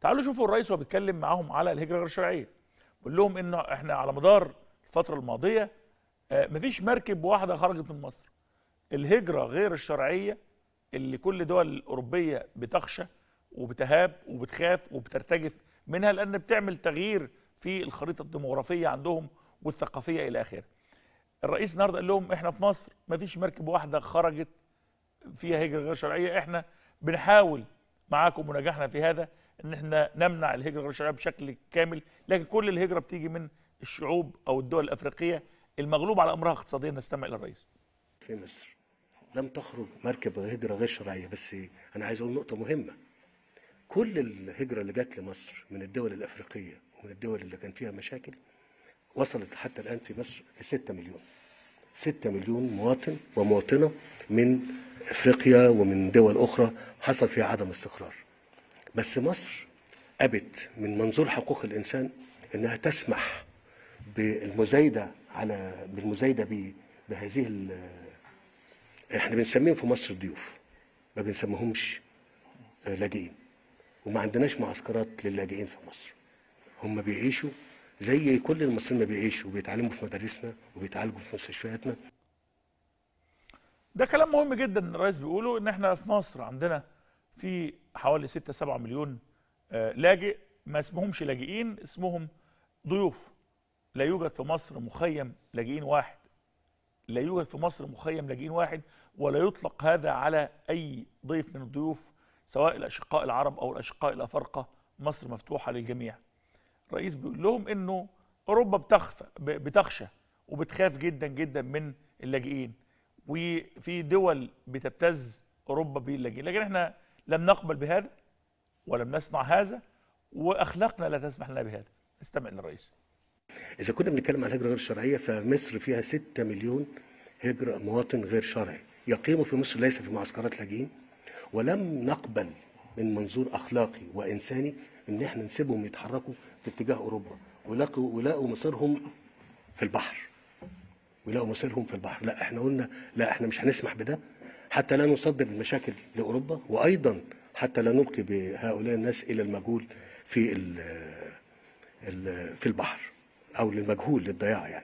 تعالوا شوفوا الرئيس وهو بيتكلم معاهم على الهجرة غير الشرعيه بيقول لهم إنه إحنا على مدار الفترة الماضية آه، مفيش مركب واحدة خرجت من مصر. الهجرة غير الشرعية اللي كل دول الاوروبيه بتخشى وبتهاب وبتخاف وبترتجف منها لأن بتعمل تغيير في الخريطة الديموغرافية عندهم والثقافية إلى آخره. الرئيس النهارده قال لهم إحنا في مصر مفيش مركب واحدة خرجت فيها هجرة غير شرعية. إحنا بنحاول معاكم ونجحنا في هذا إن إحنا نمنع الهجرة غير الشرعيه بشكل كامل لكن كل الهجرة بتيجي من الشعوب أو الدول الأفريقية المغلوب على أمرها اقتصاديا نستمع إلى الرئيس. في مصر لم تخرج مركب هجرة غير شرعية بس أنا عايز أقول نقطة مهمة. كل الهجرة اللي جت لمصر من الدول الأفريقية ومن الدول اللي كان فيها مشاكل وصلت حتى الآن في مصر ل 6 مليون. 6 مليون مواطن ومواطنة من أفريقيا ومن دول أخرى حصل فيها عدم استقرار. بس مصر أبت من منظور حقوق الإنسان إنها تسمح بالمزايدة على بالمزايدة ب- بهذه إحنا بنسميهم في مصر ضيوف ما بنسميهمش لاجئين وما عندناش معسكرات للاجئين في مصر. هم بيعيشوا زي كل المصريين ما بيعيشوا وبيتعلموا في مدارسنا وبيتعالجوا في مستشفياتنا. ده كلام مهم جدا الرئيس بيقوله إن إحنا في مصر عندنا في حوالي 6 7 مليون آه، لاجئ ما اسمهمش لاجئين اسمهم ضيوف. لا يوجد في مصر مخيم لاجئين واحد. لا يوجد في مصر مخيم لاجئين واحد ولا يطلق هذا على أي ضيف من الضيوف سواء الأشقاء العرب أو الأشقاء الأفارقة. مصر مفتوحة للجميع. الرئيس بيقول لهم إنه أوروبا بتخفى بتخشى وبتخاف جدا جدا من اللاجئين. وفي دول بتبتز أوروبا باللاجئين لكن إحنا لم نقبل بهذا ولم نصنع هذا وأخلاقنا لا تسمح لنا بهذا. استمع للرئيس. إذا كنا بنتكلم عن الهجره غير الشرعيه فمصر فيها 6 مليون هجرة مواطن غير شرعي. يقيموا في مصر ليس في معسكرات لاجئين ولم نقبل من منظور أخلاقي وإنساني إن إحنا نسيبهم يتحركوا في اتجاه أوروبا ولاقوا ولاقوا مصيرهم في البحر. ويلاقوا مصيرهم في البحر. لا إحنا قلنا لا إحنا مش هنسمح بده حتى لا نصدر المشاكل لأوروبا وأيضا حتى لا نلقي بهؤلاء الناس إلى المجهول في في البحر أو للمجهول للضياع يعني.